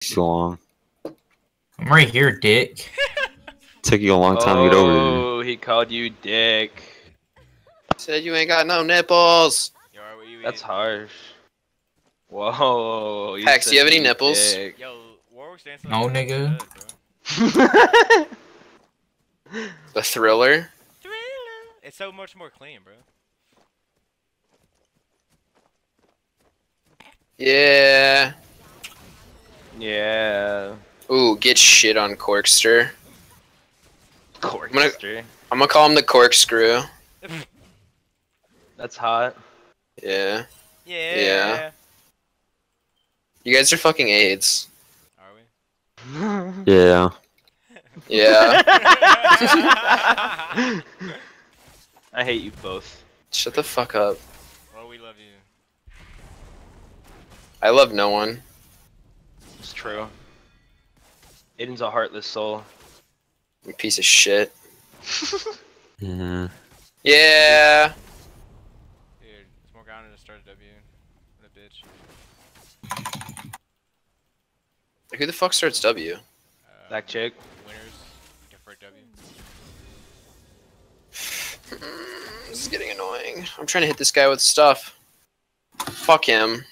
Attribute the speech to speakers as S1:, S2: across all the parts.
S1: Too long.
S2: I'm right here, dick.
S1: Took you a long time to get over there.
S3: Oh, he called you dick.
S4: Said you ain't got no nipples.
S5: Yo, what you
S3: That's harsh. Whoa. you
S4: Hex, do you have any nipples?
S3: dick.
S5: Yo, Warwick's dancing.
S2: No,
S5: like a
S2: nigga.
S5: stud, bro.
S4: The thriller.
S5: It's so much more clean, bro.
S4: Yeah.
S3: Yeah.
S4: Ooh, get shit on Corkster.
S3: Corkster.
S4: I'm gonna call him the corkscrew.
S3: That's hot.
S4: Yeah.
S5: Yeah.
S4: Yeah. You guys are fucking AIDS.
S5: Are we?
S1: Yeah.
S4: Yeah.
S3: I hate you both.
S4: Shut the fuck up.
S5: well, we love you.
S4: I love no one.
S3: It's true. Aiden's a heartless soul.
S4: You piece of shit.
S1: Yeah.
S4: Yeah.
S5: Dude, it's more grounded to start a W. What a bitch.
S4: Who the fuck starts W?
S5: Uh,
S3: That chick.
S5: Winners get for a W.
S4: Mm, This is getting annoying. I'm trying to hit this guy with stuff. Fuck him.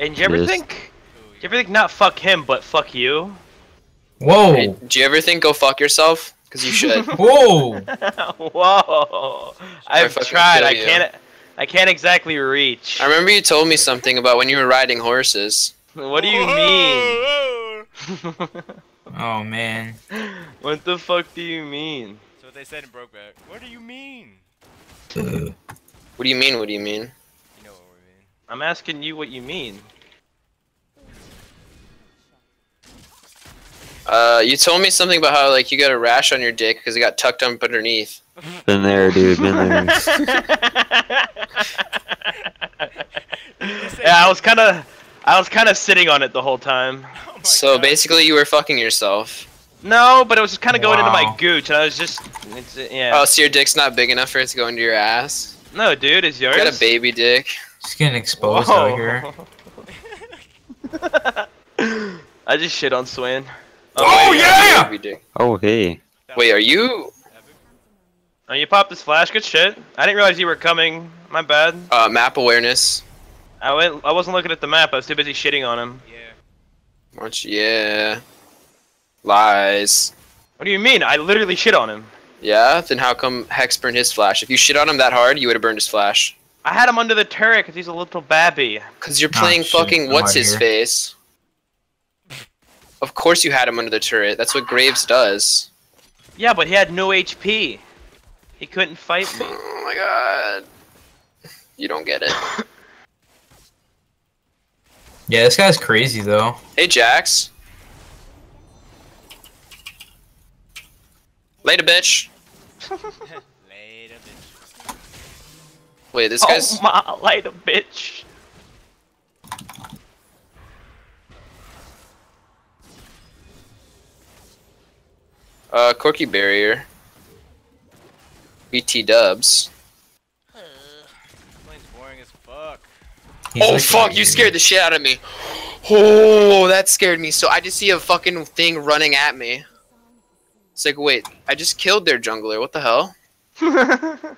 S3: And do you ever
S1: Yes.
S3: think? Do you ever think not fuck him, but fuck you?
S2: Whoa.
S4: Hey, do you ever think go fuck yourself? Because you should.
S2: Whoa.
S3: Whoa! I've
S4: fucking
S3: tried.
S4: kill
S3: I
S4: you.
S3: can't. I can't exactly reach.
S4: I remember you told me something about when you were riding horses.
S3: What do you mean?
S2: Oh man.
S3: what the fuck do you mean?
S5: That's what they said in Brokeback. What do you mean?
S4: What do you mean? What do you mean?
S5: You know what we mean.
S3: I'm asking you what you mean.
S4: Uh, you told me something about how like you got a rash on your dick because it got tucked up underneath.
S1: Been there, dude. Been there.
S5: Did you say
S3: yeah, I was kind of, I was kind of sitting on it the whole time.
S5: Oh my
S4: So
S5: God.
S4: basically, you were fucking yourself.
S3: No, but it was just kind of going into my gooch, and I was just, it's, yeah.
S4: Oh, so your dick's not big enough for it to go into your ass?
S3: no, dude, it's yours?
S4: You got a baby dick.
S2: Just getting exposed
S3: Whoa.
S2: out here.
S3: I just shit on Swain.
S2: Oh,
S4: wait,
S2: yeah!
S4: Baby dick.
S1: Oh, hey.
S5: That
S4: Wait, are you.
S3: Oh, you popped this flash. Good shit. I didn't realize you were coming. My bad.
S4: uh, map awareness?
S3: I went. I wasn't looking at the map. I was too busy shitting on him.
S5: Yeah.
S4: Watch, yeah. Lies.
S3: What do you mean? I literally shit on him.
S4: Yeah. Then how come Hex burned his flash? If you shit on him that hard, you would have burned his flash.
S3: I had him under the turret because he's a little babby.
S4: Cause you're
S2: Ah,
S4: playing
S2: shit,
S4: fucking what's his
S2: here.
S4: face. Of course you had him under the turret. That's what Graves does.
S3: Yeah, but he had no HP. He couldn't fight me.
S4: Oh my god. You don't get it.
S2: Yeah, this guy's crazy though.
S4: Hey Jax. Later, bitch.
S5: Later, bitch.
S4: Wait, this guy's.
S3: Oh my light a bitch.
S4: Uh, Corki Barrier. BT Dubs.
S5: Plane's boring as fuck.
S2: He's
S4: oh
S2: like-
S4: fuck! You scared the shit out of me. Oh, that scared me. So I just see a fucking thing running at me. It's like, wait, I just killed their jungler. What the hell?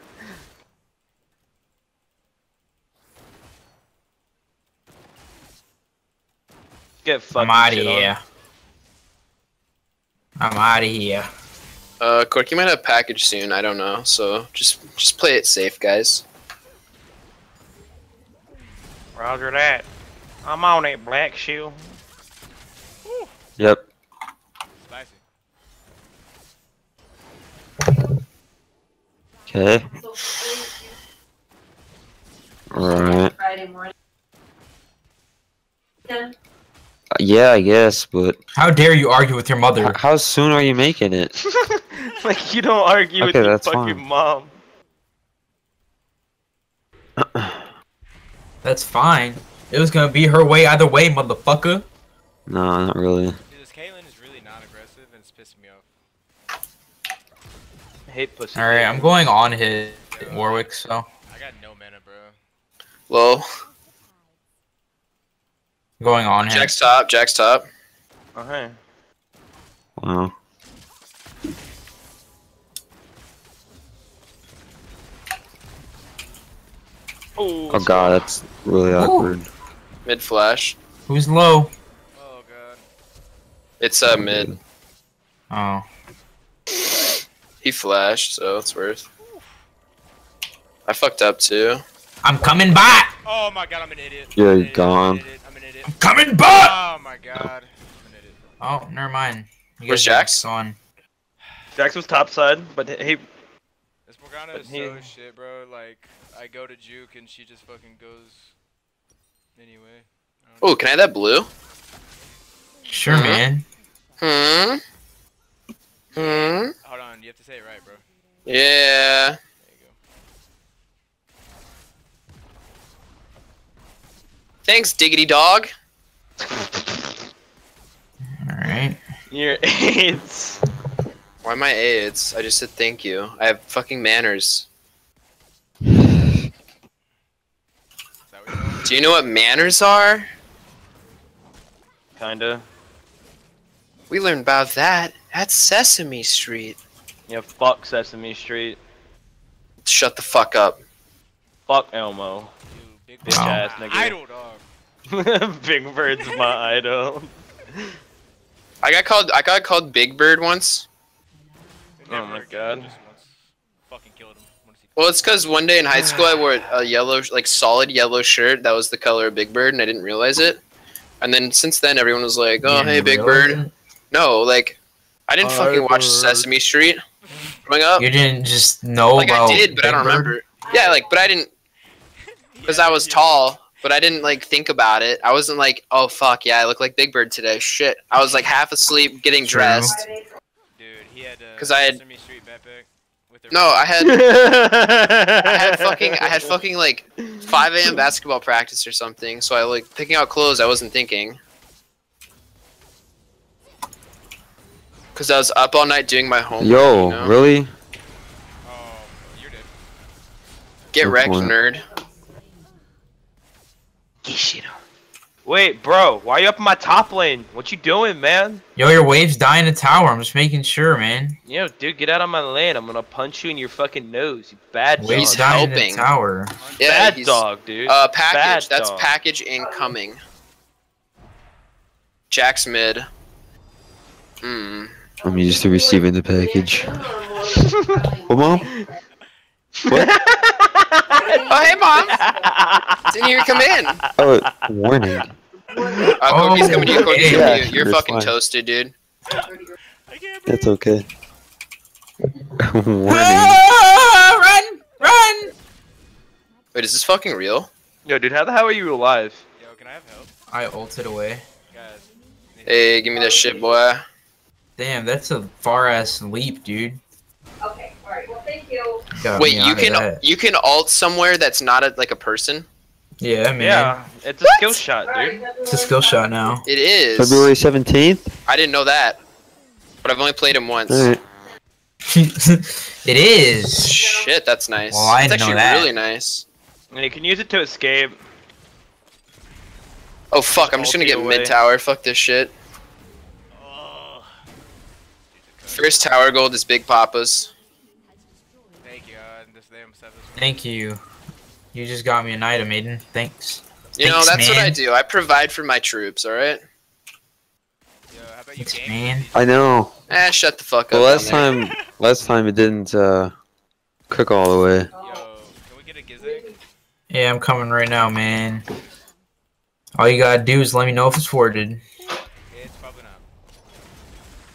S3: Get fucking
S2: I'm out of
S3: shit on.
S2: here. I'm out of here.
S4: Uh, Corki might have a package soon. I don't know. So just just play it safe, guys.
S3: Roger that. I'm on it, Black Shoe.
S1: Yep. Okay. Alright.
S6: Friday morning. Yeah.
S1: Yeah, I guess, but
S2: How dare you argue with your mother?
S1: h- how soon are you making it?
S3: like you don't argue with your fucking
S1: fine.
S3: mom.
S2: That's fine. It was gonna be her way either way, motherfucker.
S1: No, not really.
S5: Dude, this Caitlyn is really not aggressive and it's pissing me off.
S3: I hate pussy.
S2: Alright, I'm going on hit Warwick, so.
S5: I got no mana, bro.
S4: Well,
S2: Going on here.
S4: Jax top. Jax top.
S3: Okay.
S1: Wow.
S3: Oh,
S1: Oh god, that's really awkward.
S4: Mid flash.
S2: Who's low?
S5: Oh god.
S4: It's uh mid.
S2: Oh.
S4: He flashed, so it's worth. I fucked up too.
S2: I'm coming back!
S5: Oh my god, I'm an idiot.
S1: Yeah,
S5: I'm an
S1: you're
S5: idiot,
S1: gone.
S5: I'm idiot. I'm an idiot.
S2: I'm coming back!
S5: Oh my god. I'm an idiot.
S2: Oh, never mind. You
S4: Where's Jax?
S2: On.
S3: Jax was top side, but he
S5: This Morgana
S3: But
S5: is
S3: he-
S5: so shit, bro. Like, I go to juke and she just fucking goes. Anyway.
S4: Oh, can I have that blue?
S2: Sure,
S4: Uh-huh.
S2: man.
S4: Hmm. Hmm.
S5: Hold on, you have to say it right, bro.
S4: Yeah.
S5: There you go.
S4: Thanks, diggity dog.
S2: Alright.
S3: you're AIDS.
S4: Why my AIDS? I just said thank you. I have fucking manners.
S5: Is that what you know?
S4: Do you know what manners are?
S3: Kinda.
S4: We learned about that at Sesame Street.
S3: Yeah, fuck Sesame Street.
S4: Shut the fuck up.
S3: Fuck Elmo.
S5: You big
S3: Bitch
S2: Wow.
S3: ass nigga.
S5: Idol dog.
S3: Big Bird's my idol.
S4: I got called. I got called Big Bird once.
S3: Oh my. God.
S5: Just fucking killed him.
S4: Well, it's because one day in high school I wore a yellow, like solid yellow shirt that was the color of Big Bird, and I didn't realize it. And then since then, everyone was like, "Oh,
S2: You
S4: hey, Big
S2: realize
S4: Bird."
S2: it?
S4: No, like, I didn't
S3: Hi,
S4: fucking watch
S3: Bird.
S4: Sesame Street growing up.
S2: You didn't just know
S4: Like I
S2: about
S4: did, but I
S2: Big
S4: don't
S2: Bird?
S4: remember. Yeah, like, but I didn't because I was tall. But I didn't like think about it. I wasn't like, "Oh fuck, yeah, I look like Big Bird today." Shit, I was like half asleep, getting
S2: True.
S4: dressed.
S5: Dude, he had uh,
S4: 'Cause I had-
S5: Sesame Street backpack with their
S4: No, I had I
S3: I
S4: had fucking I had fucking like 5 a.m. basketball practice or something. So I like picking out clothes. I wasn't thinking. Cause I was up all night doing my homework.
S1: Yo,
S4: you know?
S1: really?
S5: Oh, you're dead.
S4: Get
S1: Good
S4: wrecked,
S1: point.
S4: nerd.
S3: Wait, bro, why are you up in my top lane? What you doing, man?
S2: Yo, your wave's dying a tower. I'm just making sure, man.
S3: Yo, dude, get out of my lane. I'm gonna punch you in your fucking nose, you bad dog.
S2: Wave's
S4: He's
S2: dying
S4: helping.
S2: a tower.
S4: Yeah,
S3: bad
S4: he's-
S3: dog, dude.
S4: Uh, package.
S3: Bad
S4: That's
S3: dog.
S4: package incoming. Jax mid. Hmm.
S1: I'm used to receiving the package. What, mom? What?
S4: Oh, hey, mom. Didn't hear you come in. Uh,
S1: Oh, warning.
S4: Kobe's coming to you. Kobe's
S2: okay.
S4: coming to
S1: Yeah,
S4: you. You're fucking
S1: fine.
S4: toasted, dude.
S5: I can't
S1: It's okay. warning.
S2: Ah, run! Run!
S4: Wait, is this fucking real?
S3: Yo, dude, how the hell are you alive?
S5: Yo, can I have help?
S2: I ulted away.
S5: Guys.
S4: Hey, give me that shit, boy.
S2: Damn, that's a far ass leap, dude.
S6: Okay, alright, well, thank you.
S2: Got
S4: Wait,
S2: me
S4: you
S2: out
S4: can
S2: that.
S4: you can alt somewhere that's not a, like a person.
S2: Yeah, man.
S3: Yeah, it's a skill shot, dude.
S2: It's a skill shot now.
S4: It is.
S1: February 17th?
S4: I didn't know that, but I've only played him once.
S1: Alright.
S2: it is.
S4: Shit, that's nice.
S2: Well, I
S4: it's
S2: didn't know
S4: actually
S2: that.
S4: really nice.
S3: And you can use it to escape.
S4: Oh fuck, I'm just gonna get
S3: away.
S4: mid tower. Fuck this shit.
S5: Oh.
S4: First tower gold is Big Papa's.
S5: Thank you.
S2: You just got me an item, Aiden. Thanks.
S4: You know,
S2: Thanks,
S4: that's what I do. I provide for my troops, alright?
S5: Yo, how about you
S2: Thanks,
S5: game?
S2: man.
S1: I know.
S4: Eh, shut the fuck
S1: But
S4: up.
S1: last time, last time it didn't uh, cook all the way.
S5: Yo, can we get a gizig?
S2: Yeah, I'm coming right now, man. All you gotta do is let me know if it's forwarded.
S5: It's probably not.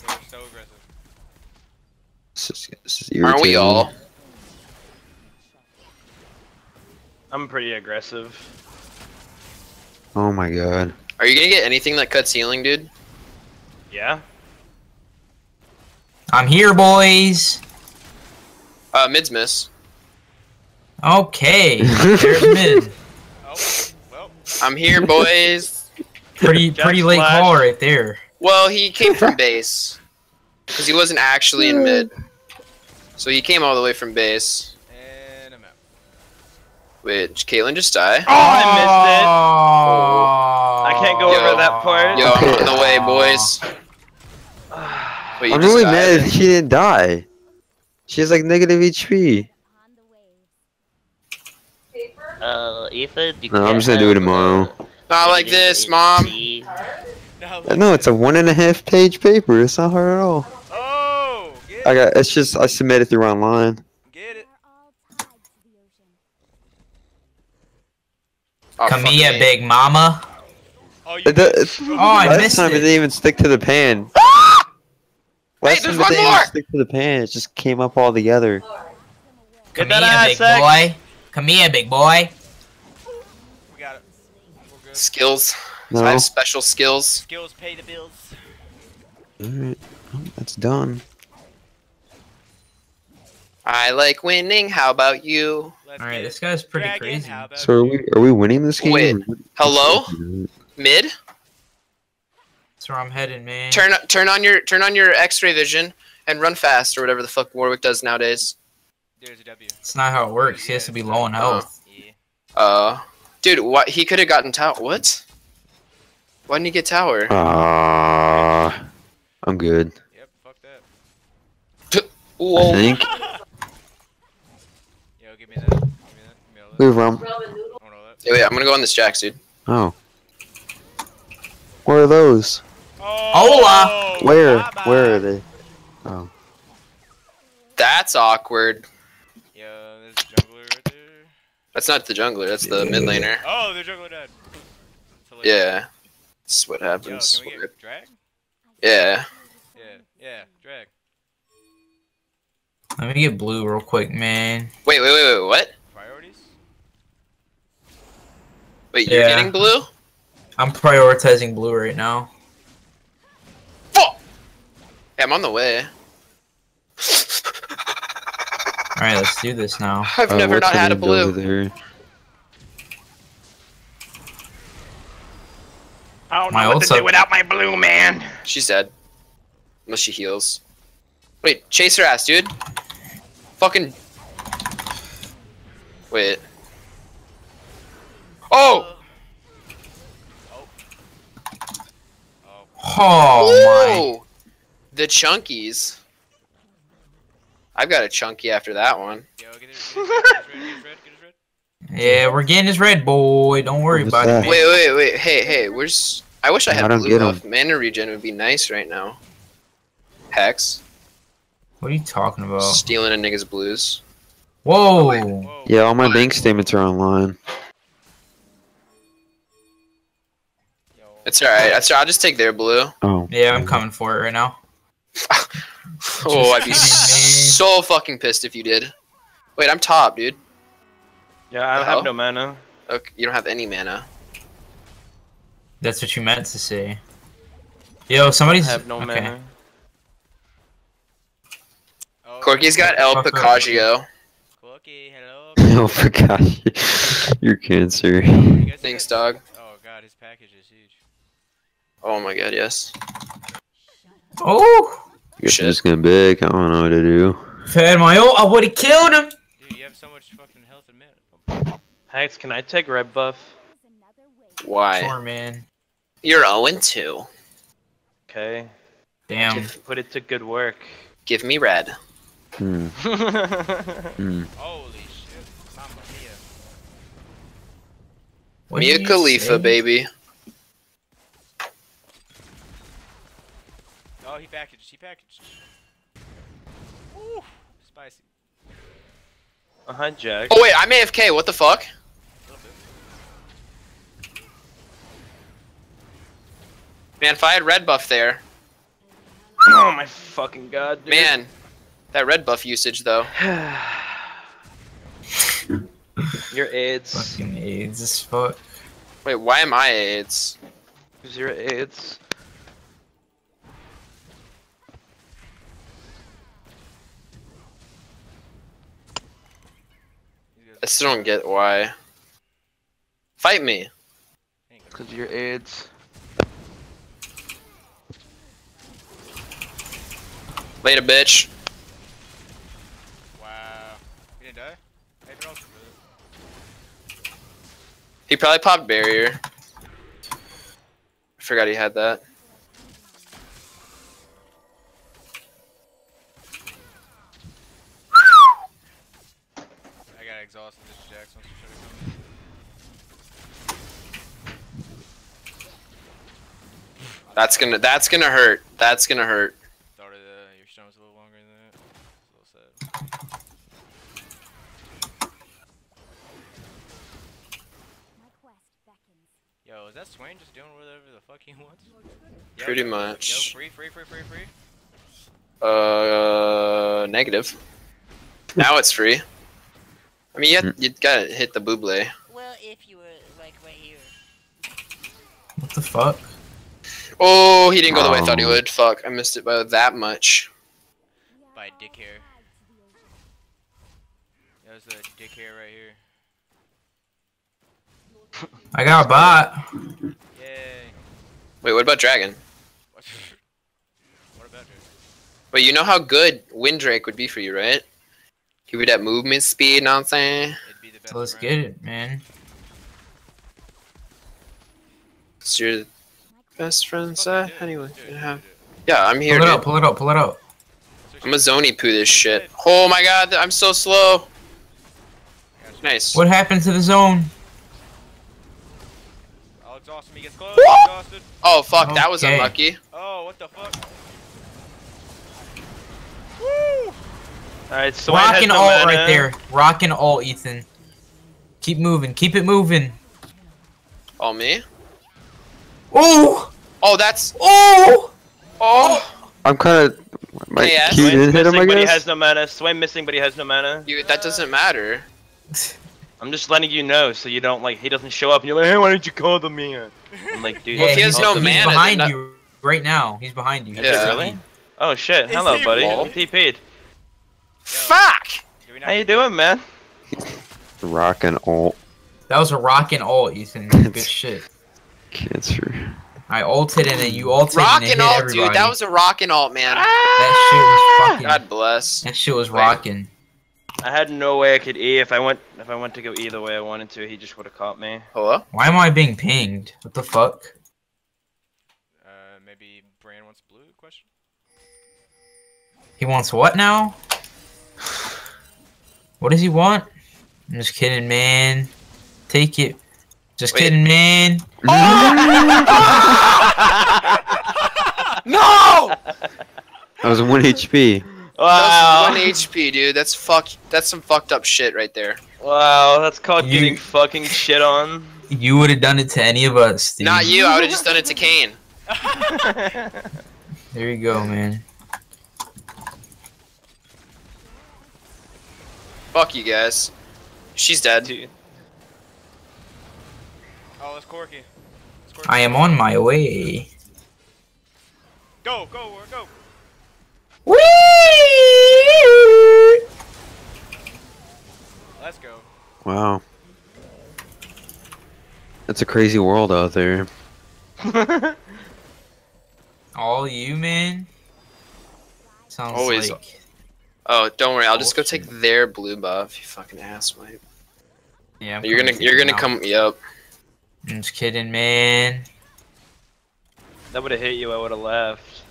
S5: They're so aggressive.
S1: This is, this is
S4: Aren't we all?
S3: I'm pretty aggressive.
S1: Oh my god.
S4: Are you gonna get anything that cuts healing, dude?
S3: Yeah?
S2: I'm here, boys.
S4: Uh, mid's miss.
S2: Okay. There's mid.
S5: Oh, well.
S4: I'm here, boys.
S2: Pretty
S3: Jack
S2: pretty late
S3: Flash.
S2: call right there.
S4: Well, he came from base. Because he wasn't actually in mid. So he came all the way from base.
S5: And I'm out.
S4: Wait, did Caitlyn just die?
S3: Oh, I missed it.
S2: Oh,
S3: I can't go
S4: Yo.
S3: over that part.
S4: Yo, I'm on the way, boys. Wait,
S1: I'm really
S4: died?
S1: mad she didn't die. She has like negative HP.
S6: Paper?
S7: Uh, Ethan, you
S1: No, I'm just gonna do it tomorrow.
S7: uh,
S4: Not like this, mom.
S5: No,
S1: it's a one and a half page paper. It's not hard at all.
S5: Oh, get
S1: I got. It's just I submitted through online.
S5: get it.
S4: Oh, fuck
S2: Kamiya,
S4: me.
S2: Big Mama.
S5: Oh, you
S1: It, it,
S2: Oh, I
S1: last
S2: missed
S1: time it
S2: it.
S1: didn't even stick to the pan. Last
S4: there's
S1: time it
S4: one
S1: didn't
S4: more!
S1: even stick to the pan. It just came up all together.
S3: Get that
S2: Kamiya,
S3: ass
S2: big
S3: sack.
S2: boy. Kamiya, big boy.
S5: We got it. We're good.
S4: Skills.
S1: No.
S4: I have special skills.
S5: Skills pay the bills.
S1: Alright, oh, that's done.
S4: I like winning. How about you?
S5: Let's
S2: All right, this guy's pretty
S5: Dragon,
S2: crazy.
S1: So are we are we winning this game?
S4: Wait, hello? Mid.
S2: That's where I'm heading, man.
S4: Turn turn on your turn on your X-ray vision and run fast or whatever the fuck Warwick does nowadays.
S5: There's a W.
S2: It's not how it works. He has to be low in health.
S5: Yeah.
S4: Uh, dude, what? He could have gotten tower. What? Why didn't he get tower?
S1: Ah, I'm good.
S5: Yep. Fuck that.
S1: I
S4: Whoa.
S1: think.
S5: Yo, give me that.
S1: Move on.
S6: Ramen noodle?
S5: I want all that.
S4: Hey, wait, I'm gonna go on this Jax, dude.
S1: Oh. Where are those?
S5: Oh,
S1: Where?
S5: bye-bye.
S1: Where are they? Oh.
S4: That's awkward.
S5: Yo, there's a jungler right there.
S4: That's not the jungler. That's the mid laner.
S5: Oh, the jungler died. That's.
S4: Yeah. That's what
S5: Yo,
S4: happens.
S5: can we get drag?
S4: Yeah.
S5: Yeah, yeah, drag.
S2: Let me get blue real quick, man.
S4: Wait, wait, wait, wait. What? Wait, you're
S2: Yeah.
S4: getting blue?
S2: I'm prioritizing blue right now.
S4: Fuck! Yeah, I'm on the way.
S2: All right, let's do this now.
S4: I've
S1: Uh,
S4: never
S1: what's
S4: not
S1: her
S4: had a
S1: name over
S4: blue.
S1: there?
S3: I don't
S2: My
S3: know what to
S2: sub-
S3: do without my blue man.
S4: She's dead. Unless she heals. Wait, chase her ass, dude. Fucking. Wait. Oh!
S5: Oh.
S2: Oh my!
S4: The chunkies. I've got a chunky after that one.
S5: Yo, get get get.
S2: Yeah, we're getting his red boy. Don't worry about
S1: that?
S2: it. Man.
S4: Wait, wait, wait. Hey, hey, where's. I wish I
S1: I
S4: had
S1: don't
S4: blue
S1: get 'em.
S4: health. Mana regen would be nice right now. Hex.
S2: What are you talking about?
S4: Stealing a nigga's blues.
S2: Whoa!
S5: Whoa.
S1: Yeah, all my bank statements are online.
S4: It's alright. That's- I'll just take their blue.
S1: Oh.
S2: Yeah, I'm coming for it right now.
S4: Oh, I'd be so fucking pissed if you did. Wait, I'm top, dude.
S3: Yeah, I
S4: The
S3: have no mana.
S4: Okay, you don't have any mana.
S2: That's what you meant to say. Yo, somebody's.
S3: I have no
S2: okay.
S3: mana.
S5: Oh,
S4: Corki's got El
S2: Fuck up.
S4: Picaggio.
S5: Corky, hello.
S1: Oh my gosh, you're cancer.
S5: You
S4: Thanks, dog.
S5: Oh god, his package is huge.
S4: Oh my god, yes.
S2: Oh!
S1: Guess
S4: Shit.
S1: I'm just gonna beg. I don't know what to do.
S2: If I had my own, I would have killed him!
S5: Dude, you have so much fucking health and mana.
S3: Hex, can I take red buff?
S4: Why?
S2: Sure, man.
S4: You're 0 2.
S3: Okay.
S2: Damn.
S3: Give- Put it to good work.
S4: Give me red.
S1: Hmm. Hmm.
S5: Holy shit. Mamma mia.
S2: What
S4: Mia
S2: did you
S4: Khalifa,
S2: say?
S4: baby.
S5: Oh, he packaged, he packaged. Woo, spicy.
S3: uh-huh, Jack.
S4: Oh wait, I'm AFK. What the fuck?
S5: A little bit.
S4: Man, if I had red buff there.
S3: Oh my fucking god, dude.
S4: Man, that red buff usage though.
S3: Your AIDS.
S2: Fucking AIDS as fuck.
S4: Wait, why am I AIDS?
S3: Use your AIDS.
S4: I still don't get why. Fight me.
S5: ain't
S3: Cause your AIDS.
S4: Later, bitch.
S5: Wow. He didn't die? Hey, they're all good, brother.
S4: He probably popped barrier. I Forgot he had that.
S5: Exhausted this Jax once you started coming.
S4: That's gonna that's gonna hurt. That's gonna hurt.
S5: Thought uh, your stun was a little longer than that. It's a little sad. Yo, is that Swain just doing whatever the fuck he wants? Yo,
S4: Pretty
S5: yo, yo,
S4: much.
S5: Yo, free, free, free, free, free.
S4: Uh, Uh, negative. Now it's free. I mean, you,
S1: Hmm.
S4: you gotta hit the buble.
S7: Well, if you were like right here.
S2: What the fuck?
S4: Oh, he didn't go the way I thought he
S1: Oh.
S4: would. Fuck, I missed it by that much.
S5: By dick hair. That was a dick hair right here.
S2: I got a bot.
S5: Yay.
S4: Wait, what about Dragon?
S5: What, what about her?
S4: Wait, you know how good Windrake would be for you, right? Give you that movement speed, you know what I'm saying?
S5: It'd be the best
S2: So let's
S5: friend.
S2: get it, man.
S4: It's your best friend,
S5: Fucking
S4: uh,
S5: do
S4: anyway.
S5: do it,
S4: you
S5: do it,
S4: have- Yeah, I'm here,
S2: Pull it
S4: dude.
S2: out, pull it out, pull it out.
S4: I'm a
S5: she-
S4: zony poo this shit. Oh my god, I'm so slow. Nice.
S2: What happened to the zone?
S5: I'll exhaust him. He gets close. Exhausted.
S4: Oh fuck, that was unlucky.
S5: Oh, what the fuck?
S3: Alright, Swain has
S2: Rockin'
S3: no mana.
S2: right there. Rockin' all, Ethan. Keep moving, keep it moving.
S4: Oh me?
S2: Oh!
S4: Oh, that's
S2: Oh!
S4: oh.
S1: I'm kind of. My
S4: Hey, Ash.
S1: key didn't hit him,
S3: missing,
S1: I
S3: but he
S1: guess.
S3: has no mana. Swain missing, but he has no mana.
S4: You, that doesn't matter.
S3: I'm just letting you know so you don't like he doesn't show up and you're like, hey, why didn't you call the me? I'm like, dude.
S4: Well, if he has no
S2: he's
S4: mana, then
S2: behind you right now. He's behind you.
S4: Yeah.
S3: really? Oh shit! Hello,
S5: he
S3: buddy.
S4: lol?
S3: He TP'd.
S4: Fuck.
S3: How you doing, man?
S1: Rockin' alt
S2: That was a rockin' alt, Ethan. Good shit.
S1: cancer.
S2: I ulted and then you ulted and
S4: Rockin'
S2: it hit
S4: alt,
S2: everybody.
S4: dude. That was a rockin' alt, man.
S2: That shit was fucking.
S4: God bless.
S2: That shit was
S4: Wait.
S2: rocking.
S3: I had no way I could E. If I went, if I went to go either way I wanted to, he just would have caught me.
S4: Hello?
S2: Why am I being pinged? What the fuck?
S5: Uh, maybe Brand wants blue? Question.
S2: He wants what now? What does he want? I'm just kidding, man. Take it. Just
S4: Wait.
S2: kidding, man.
S4: No!
S1: I was 1 HP.
S3: Wow.
S4: That's one HP, dude. That's fuck. That's some fucked up shit right there.
S3: Wow, that's called
S2: You-
S3: getting fucking shit on.
S2: You would have done it to any of us, dude.
S4: Not you. I would have just done it to Kane.
S2: There you go, man.
S4: Fuck you guys. She's dead.
S3: Dude.
S5: Oh, it's Corki. It's Corki.
S2: I am on my way.
S5: Go, go, or go.
S2: Whee!
S5: Let's go.
S1: Wow. It's a crazy world out there.
S2: All you, man. Sounds
S4: Always.
S2: like.
S4: Oh, don't worry. I'll just go take their blue buff. You fucking asswipe.
S2: Yeah. I'm
S4: You're gonna.
S2: coming
S4: You're gonna
S2: now.
S4: come. Yep.
S2: I'm just kidding, man.
S3: that would have hit you. I would have left.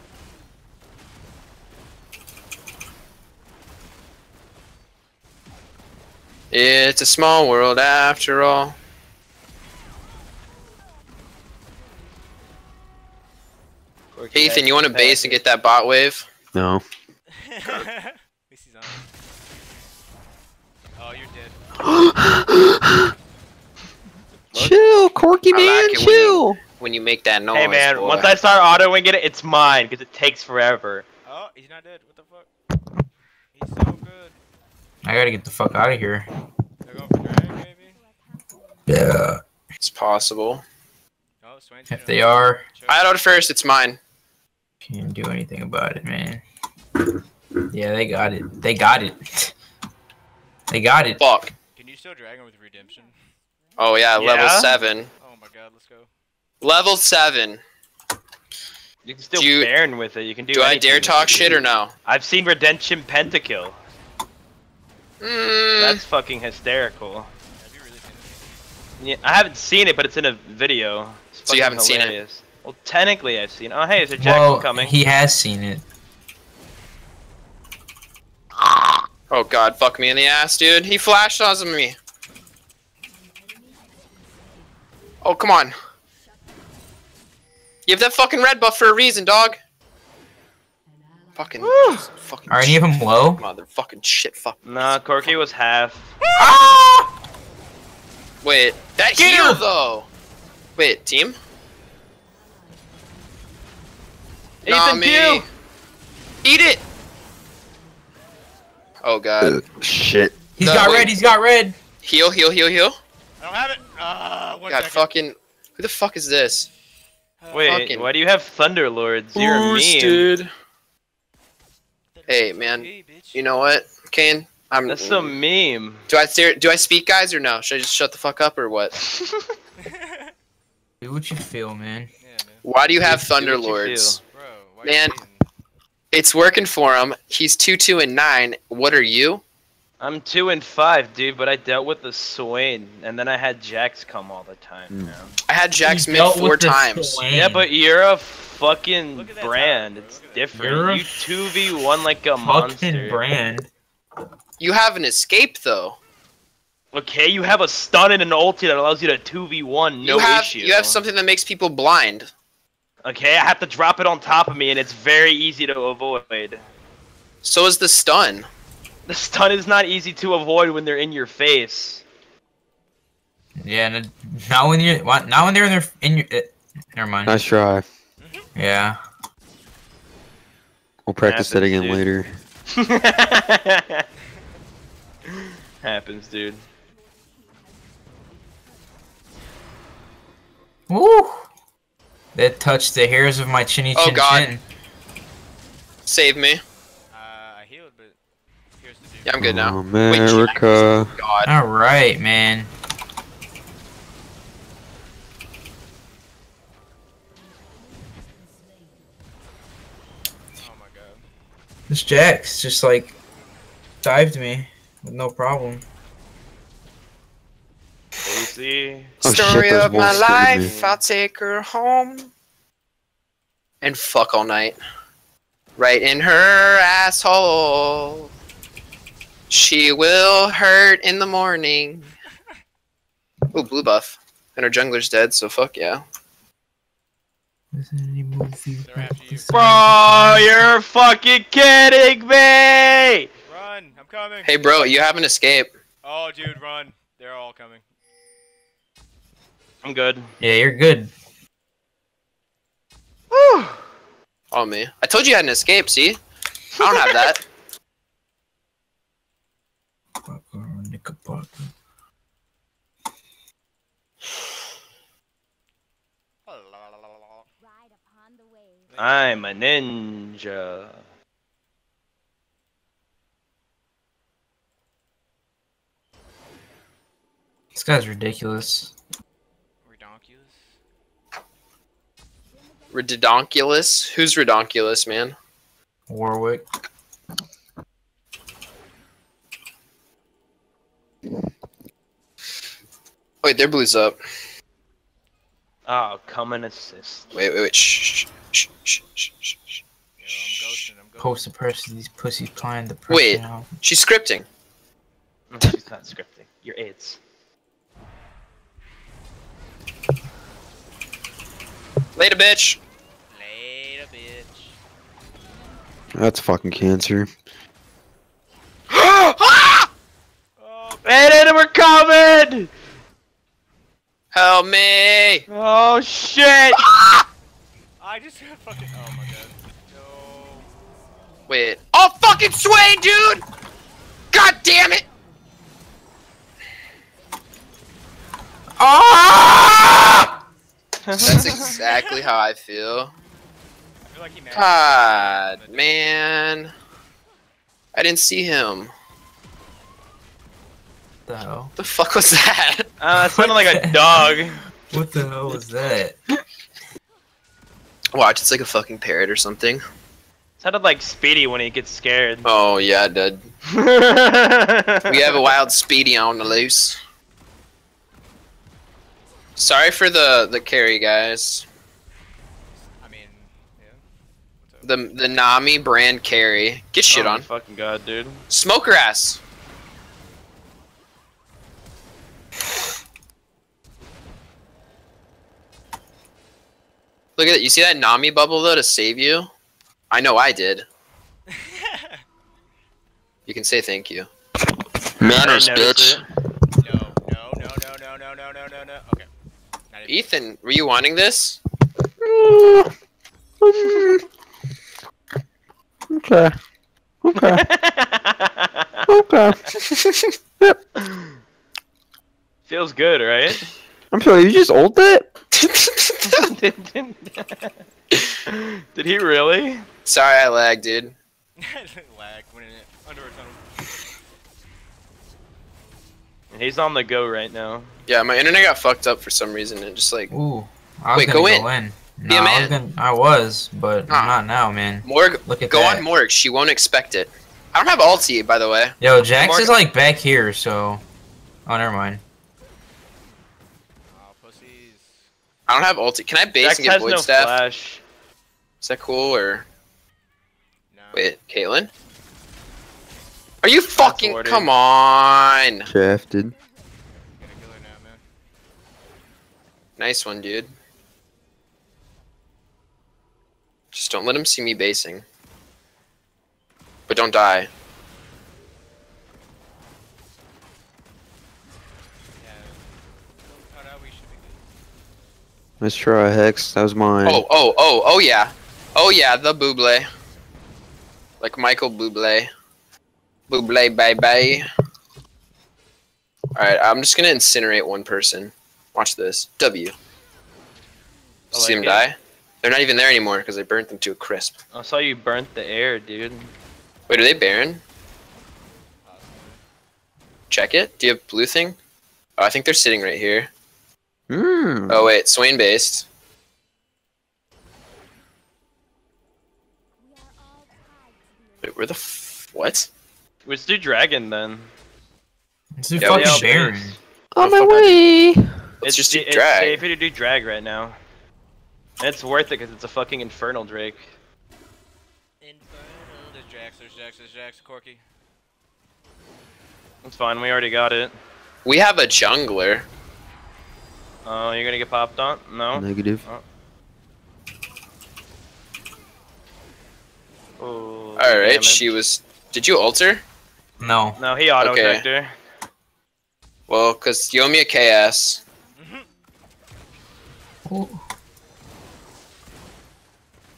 S4: It's a small world after all. Hey, Ethan, you want to base and get that bot wave?
S1: No.
S5: At least he's on. Oh, you're dead.
S1: chill,
S4: Corki
S1: man,
S4: like it when
S1: chill.
S4: When you make that noise.
S3: Hey man,
S4: boy.
S3: once I start autoing it, it's mine because it takes forever.
S5: Oh, he's not dead. What the fuck? He's so good.
S2: I gotta get the fuck out of here.
S5: They're going for drag.
S2: Yeah.
S4: It's possible.
S5: Oh,
S2: If they are,
S5: Choke.
S4: I out first. It's mine.
S2: can't do anything about it, man. Yeah, they got it. They got it. They got it.
S4: Fuck.
S5: Can you still drag him with redemption?
S4: Oh yeah, level seven.
S5: Oh my god, let's go.
S4: Level seven.
S3: You can still
S4: Do you-
S3: Baron with it. You can do.
S4: Do I dare talk shit or no?
S3: I've seen Redemption Pentakill.
S4: Mm,
S3: That's fucking hysterical.
S5: Have you really seen this?
S3: Yeah, I haven't seen it, but it's in a video. It's
S4: So you haven't seen it?
S3: Well, technically I've seen. Oh, hey, there's a Jackson
S2: well,
S3: coming.
S2: he has seen it.
S4: Oh god, fuck me in the ass, dude. He flash saws me. Oh, come on. You have that fucking red buff for a reason, dog. Fucking, fucking
S2: Are any of them low?
S4: motherfucking shit. Fuck.
S3: Nah, Corki was half. Ah!
S4: Wait, that
S3: Get
S4: heal
S3: him!
S4: though. Wait, team. Nah, me.
S3: kill!
S4: Eat it. Oh god.
S1: Uh, shit.
S2: He's
S4: No,
S2: got
S4: wait.
S2: red. He's got red.
S4: Heal, heal, heal, heal.
S5: I don't have it. One
S4: God,
S5: second.
S4: fucking. Who the fuck is this?
S3: Wait,
S4: Fucking-
S3: why do you have Thunder Lords? You're a meme.
S4: Boosted. Hey, man. You know what, Kane? I'm.
S3: That's a meme.
S4: Do I stare, do I speak, guys, or no? Should I just shut the fuck up, or what?
S2: Do what you feel, man.
S5: yeah, man.
S4: Why do you have
S3: Do
S4: Thunder
S3: what
S4: Lords?
S5: Bro, why
S4: Man.
S5: You hating?
S4: It's working for him. He's two, two, and nine. What are you?
S3: I'm two and five, dude, but I dealt with the Swain, and then I had Jax come all the time.
S1: Hmm.
S3: Now.
S4: I had Jax
S2: He
S4: mid four times.
S2: Swain.
S3: Yeah, but you're a fucking
S5: Look at that
S3: brand.
S5: tower.
S3: It's
S5: Look at that.
S3: different.
S2: You're a
S3: you two v one like a
S2: fucking
S3: monster.
S2: brand.
S4: You have an escape though.
S3: Okay, you have a stun and an ulti that allows you to two v one, no
S4: you have
S3: issue.
S4: you have something that makes people blind.
S3: Okay, I have to drop it on top of me, and it's very easy to avoid.
S4: So is the stun.
S3: The stun is not easy to avoid when they're in your face.
S2: Yeah, and not when you're what- not when they're in their in your. Uh, never mind.
S1: Nice try.
S2: Yeah.
S1: We'll practice that again
S3: dude.
S1: later.
S3: Happens, dude.
S2: Woo! That touched the hairs of my chinny
S4: Oh,
S2: chin
S4: God.
S2: chin.
S4: Save me.
S5: Uh, I healed, but here's the dude.
S4: Yeah, I'm good now.
S1: America.
S4: God.
S2: All right, man.
S5: Oh my god.
S2: This Jax just like dived me with no problem.
S3: Lucy.
S1: Oh,
S4: Story
S1: those
S4: of my
S1: wolves scared me.
S4: life. I'll take her home. And fuck all night. Right in her asshole. She will hurt in the morning. Ooh, blue buff. And her jungler's dead, so fuck yeah.
S5: You.
S3: Bro, you're fucking kidding me!
S5: Run! I'm coming.
S4: Hey, bro, you have an escape.
S5: Oh, dude, run! They're all coming.
S3: I'm good.
S2: Yeah, you're good.
S4: Oh, me. I told you I had an escape, see? I don't have that.
S3: I'm a ninja.
S2: This guy's ridiculous.
S5: Redonkulous.
S4: Redonkulous? Who's redonkulous, man?
S2: Warwick.
S4: Wait, their blue's up.
S3: Oh, come and assist.
S4: Wait, wait, wait. Shh, shh, shh, shh, shh, shh.
S5: Yo, I'm ghosting. I'm ghosting.
S2: Post the person. These pussies playing the person.
S4: Wait.
S2: out.
S4: She's scripting.
S3: No, She's not scripting. You're AIDS.
S4: Later, bitch.
S1: That's fucking cancer.
S4: Ah!
S5: Oh,
S3: Aiden, we're coming!
S4: Help me!
S3: Oh shit!
S5: I just got fucking. Oh my god. No.
S4: Wait. Oh, fucking Swain, dude! God damn it!
S2: Ah!
S4: That's exactly how I feel.
S5: I like he mad.
S4: God, man. I didn't see him.
S2: The hell?
S4: The fuck was that?
S3: Uh, it sounded like a dog.
S2: What the hell was that?
S4: Watch, it's like a fucking parrot or something.
S3: sounded like Speedy when he gets scared.
S4: Oh, yeah, it did. We have a wild Speedy on the loose. Sorry for the, the carry, guys. The the Nami brand carry. Get shit
S3: oh my
S4: on.
S3: fucking god, dude.
S4: Smoke her ass. Look at that. You see that Nami bubble though to save you? I know I did. You can say thank you.
S1: Manners, bitch.
S5: No, no, no, no, no, no, no, no, no, no. Okay.
S4: Ethan, were you wanting this?
S1: Um, Okay. Okay. Okay. yep.
S3: Feels good, right?
S1: I'm sorry, you just old it?
S3: did, did he really?
S4: Sorry I lagged, dude.
S5: Lag. When in it. Under a tunnel.
S3: He's on the go right now.
S4: Yeah, my internet got fucked up for some reason and just like
S2: Ooh. I was
S4: Wait,
S2: gonna
S4: go
S2: go
S4: in.
S2: in.
S4: Be a
S2: No, I
S4: man.
S2: was, gonna, I was, but not now, man.
S4: Morg
S2: Look at
S4: go
S2: that.
S4: on Morg, she won't expect it. I don't have ulti, by the way.
S2: Yo, Jax
S3: Mark-
S2: is like back here, so. Oh, never mind.
S5: Oh, pussies.
S4: I don't have ulti. Can I base
S3: Jax
S4: and get
S3: has
S4: void
S3: no
S4: staff?
S3: flash.
S4: Is that cool or
S5: No.
S4: wait, Caitlyn? Are you fucking
S3: ordered.
S4: come on?
S1: Shafted.
S5: Gonna kill her now, man.
S4: Nice one, dude. Just don't let him see me basing. But don't die.
S5: Yeah. Oh no, we should be good.
S1: Let's try Hex. That was mine.
S4: Oh, oh, oh, oh yeah. Oh yeah, the Buble. Like Michael Buble. Buble bye bye. Alright, I'm just gonna incinerate one person. Watch this. W.
S3: I
S4: See
S3: like
S4: them
S3: it.
S4: die? They're not even there anymore because I burnt them to a crisp.
S3: I saw you burnt the air, dude.
S4: Wait, are they Baron?
S5: Possibly.
S4: Check it. Do you have blue thing? Oh, I think they're sitting right here.
S1: Hmm.
S4: Oh wait, Swain based. Wait, where the f- what?
S3: Let's do dragon then.
S2: Let's do
S4: Yeah,
S2: fucking
S3: yeah,
S2: Baron.
S1: On
S4: the
S1: my way.
S4: Let's just
S3: d-
S4: do
S3: it's
S4: drag.
S3: safer to do drag right now. And it's worth it because it's a fucking infernal Drake.
S5: Infernal. There's Jax, there's Jax, there's Jax, Corki.
S3: It's fine, we already got it.
S4: We have a jungler.
S3: Oh, you're gonna get popped on? No?
S1: Negative.
S3: Oh, oh
S4: Alright,
S3: damage.
S4: she was. Did you alter?
S2: No.
S3: No, he auto
S4: Okay.
S3: her.
S4: Well, because you owe me a KS.
S2: Ooh.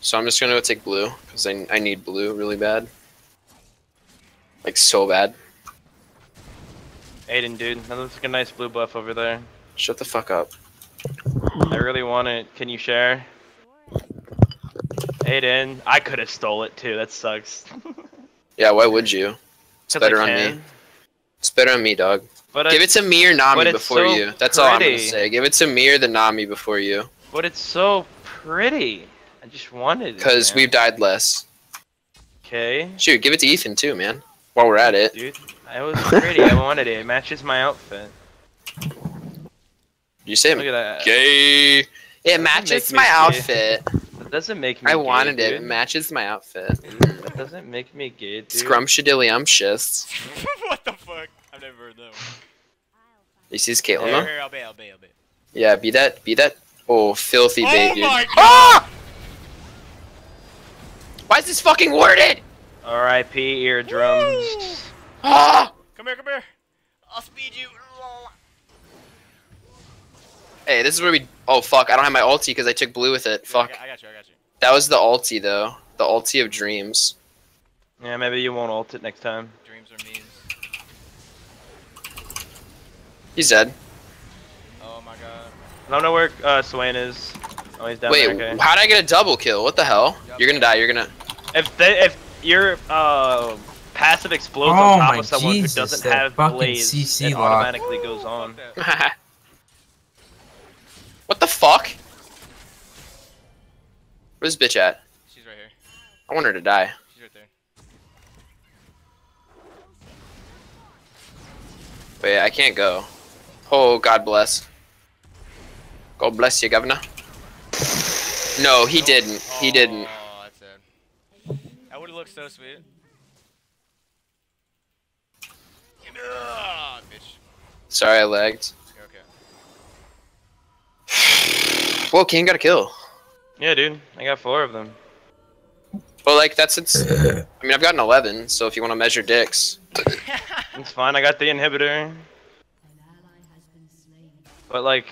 S4: So I'm just gonna go take blue. Because I, I need blue really bad. Like, so bad.
S3: Aiden, dude, that looks like a nice blue buff over there.
S4: Shut the fuck up.
S3: I really want it. Can you share? Aiden, I could have stole it too. That sucks.
S4: Yeah, why would you? It's better on me. It's better on me, dog.
S3: But
S4: Give
S3: I,
S4: it to me or Nami before
S3: so
S4: you. That's all I'm gonna say. Give it to me or the Nami before you.
S3: but it's so pretty. I just wanted it.
S4: Because we've died less.
S3: Okay,
S4: Shoot, give it to Ethan too, man. While we're at it.
S3: dude. It was pretty. I wanted it. It matches my outfit.
S4: You say
S3: Look at that.
S4: gay. It matches my
S3: gay.
S4: outfit.
S3: That doesn't make me.
S4: I
S3: gay,
S4: wanted it. It
S3: dude.
S4: matches my outfit.
S3: That doesn't make me gay, dude.
S4: Scrumptious.
S5: what the fuck? I've never heard that one.
S4: You see this Caitlyn
S3: Yeah.
S5: Here, I'll be, I'll be, I'll be.
S4: Yeah, be that, be that. Oh, filthy bait,
S5: Oh
S4: dude.
S5: my god!
S4: Ah! Why is this fucking worded?
S3: R.I.P. eardrums.
S4: Ah!
S5: Come here, come here. I'll speed you.
S4: Hey, this is where we. Oh fuck! I don't have my ulti because I took blue with it.
S5: I
S4: Fuck.
S5: got, I got you, I got you.
S4: That was the ulti though. The ulti of dreams.
S3: Yeah, maybe you won't ult it next time.
S5: Dreams are means.
S4: He's dead.
S5: Oh my god.
S3: I don't know where uh, Swain is. Oh, he's down
S4: Wait,
S3: there. Okay.
S4: how did I get a double kill? What the hell? You're gonna die. You're gonna.
S3: If they, if your uh, passive explodes
S2: Oh
S3: on top of someone
S2: Jesus,
S3: who doesn't have
S2: fucking
S3: blaze,
S2: CC
S3: it
S2: lock.
S3: automatically goes on.
S5: Fuck that.
S4: what the fuck? Where's this bitch at?
S5: She's right here.
S4: I want her to die.
S5: She's right there.
S4: Wait, I can't go. Oh, God bless. God bless you, governor. No, he didn't. He didn't.
S5: Oh, that's sad. looked so sweet. Ugh, bitch.
S4: Sorry, I lagged.
S5: Okay.
S4: Whoa, King got a kill.
S3: Yeah, dude. I got four of them.
S4: Well, like that's it's. I mean, I've gotten 11. So if you want to measure dicks,
S3: It's fine. I got the inhibitor. But like,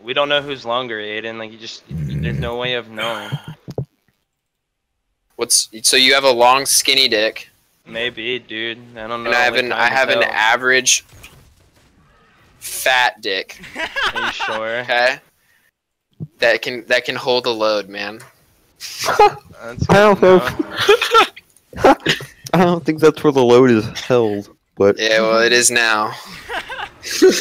S3: we don't know who's longer, Aiden. Like, you just there's mm-hmm. no way of knowing.
S4: what's so you have a long, skinny dick,
S3: Maybe, dude. I don't know.
S4: and I have an I
S3: to
S4: have an average fat dick.
S3: Are you sure?
S4: Okay. That can that can hold a load, man.
S1: I don't know. I don't think that's where the load is held, but
S4: Yeah, well, it is now.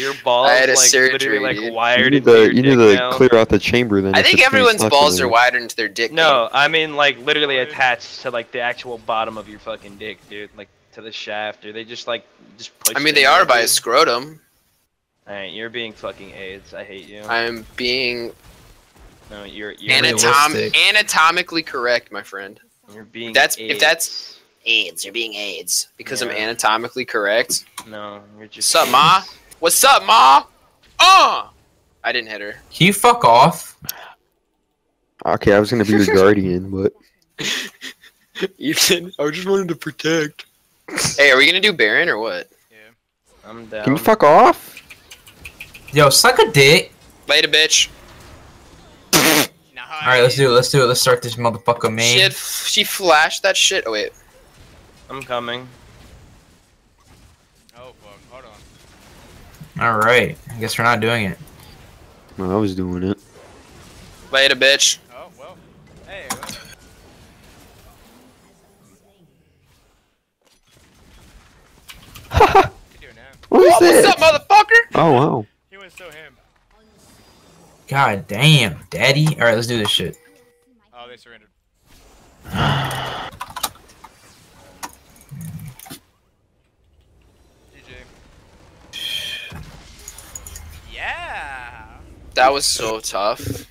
S3: Your balls
S4: I had a
S3: like
S4: surgery,
S3: literally like
S4: dude.
S1: you
S3: wired
S1: need
S3: into
S1: to
S3: your
S1: you
S3: dick
S1: need to
S3: now.
S1: clear out the chamber. Then
S4: I think everyone's balls are
S1: there.
S4: wider into their dick.
S3: No, I mean like literally attached to like the actual bottom of your fucking dick, dude. Like to the shaft, or they just like just push.
S4: I mean, they are
S3: there,
S4: by a scrotum.
S3: Alright, you're being fucking AIDS. I hate you.
S4: I'm being
S3: no, you're you're,
S4: anatom- anatomically correct, my friend.
S3: you're being.
S4: that's- if that's- AIDS, you're being AIDS because I'm anatomically correct.
S3: no, you're just.
S4: What's up, ma? What's up, ma? Uh! I didn't hit her.
S2: Can you fuck off?
S1: Okay, I was gonna be your guardian, but
S4: Ethan, I just wanted to protect. Hey, are we gonna do Baron or what?
S5: Yeah.
S3: I'm down.
S1: can you fuck off?
S2: Yo, suck a dick.
S4: Later, bitch.
S2: All right, let's do it. Let's do it. Let's start this motherfucker,
S4: She
S2: man.
S4: had, she flashed that shit. Oh wait,
S3: I'm coming.
S5: Oh fuck. Hold on.
S2: All right. I guess we're not doing it.
S1: No, I was doing it.
S4: later, bitch.
S5: Oh well. Hey. well, What you?
S1: What is
S4: Oh, what's up, motherfucker?
S1: Oh wow.
S5: He went so him.
S2: God damn, daddy. All right, let's do this shit.
S5: Oh, they surrendered. GG. Yeah.
S4: That was so tough.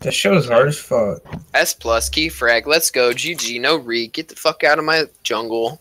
S2: That show is hard as fuck.
S4: S plus key frag. Let's go. GG. No re. Get the fuck out of my jungle.